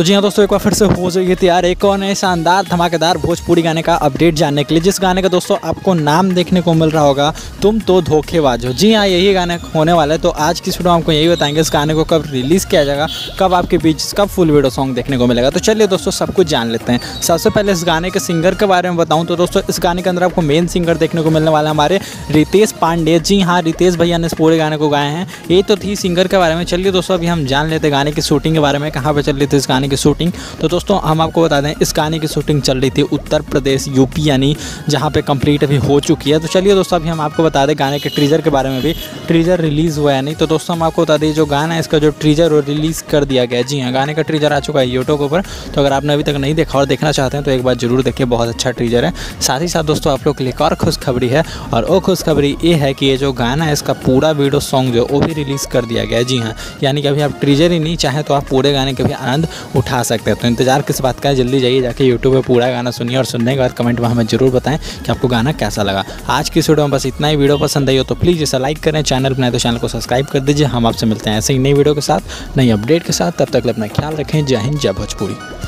तो जी हाँ दोस्तों, एक बार फिर से हो जाइए तैयार एक और नए शानदार, धमाकेदार भोजपुरी गाने का अपडेट जानने के लिए। जिस गाने का दोस्तों आपको नाम देखने को मिल रहा होगा, तुम तो धोखेबाज हो। जी हाँ यही गाने होने वाला है। तो आज की वीडियो आपको यही बताएँगे, इस गाने को कब रिलीज़ किया जाएगा, कब आपके बीच, कब फुल वीडियो सॉन्ग देखने को मिलेगा। तो चलिए दोस्तों, सब कुछ जान लेते हैं। सबसे पहले इस गाने के सिंगर के बारे में बताऊँ तो दोस्तों, इस गाने के अंदर आपको मेन सिंगर देखने को मिलने वाला हमारे रितेश पांडे। जी हाँ रितेश भैया ने इस पूरे गाने को गाए हैं। ये तो थी सिंगर के बारे में। चलिए दोस्तों, अभी हम जान लेते गाने की शूटिंग के बारे में, कहाँ पर चल रही थी इस गाने की शूटिंग तो दोस्तों, हम आपको बता दें, इस गाने की शूटिंग चल रही थी उत्तर प्रदेश यूपी यानी, जहाँ पे कंप्लीट अभी हो चुकी है। तो चलिए दोस्तों, अभी हम आपको बता दें गाने के ट्रीजर के बारे में भी। ट्रीजर रिलीज़ हुआ है नहीं तो दोस्तों, हम आपको बता दें, जो गाना है, इसका जो ट्रीजर रिलीज़ कर दिया गया जी हाँ गाने का ट्रीजर आ चुका है यूट्यूब ऊपर तो अगर आपने अभी तक नहीं देखा और देखना चाहते हैं तो एक बार ज़रूर देखिए, बहुत अच्छा ट्रीजर है। साथ ही साथ, दोस्तों, आप लोग के लिए और खुशखबरी है, और वो खुशखबरी ये है कि ये जो गाना है, इसका पूरा वीडियो सॉन्ग जो वो भी रिलीज़ कर दिया गया जी हाँ यानी कि अभी आप ट्रीजर ही नहीं चाहें तो आप पूरे गाने के भी आनंद उठा सकते हैं। तो इंतज़ार किस बात का है? जल्दी जाइए, जाके यूट्यूब पर पूरा गाना सुनिए और सुनने के बाद कमेंट में हमें ज़रूर बताएँ कि आपको गाना कैसा लगा। आज की वीडियो में बस इतना ही। वीडियो पसंद आई हो तो प्लीज़ इसे लाइक करें। चैनल बनाए तो चैनल को सब्सक्राइब कर दीजिए। हम आपसे मिलते हैं ऐसे ही नई वीडियो के साथ, नई अपडेट के साथ। तब तक अपना ख्याल रखें। जय हिंद, जय भोजपुरी।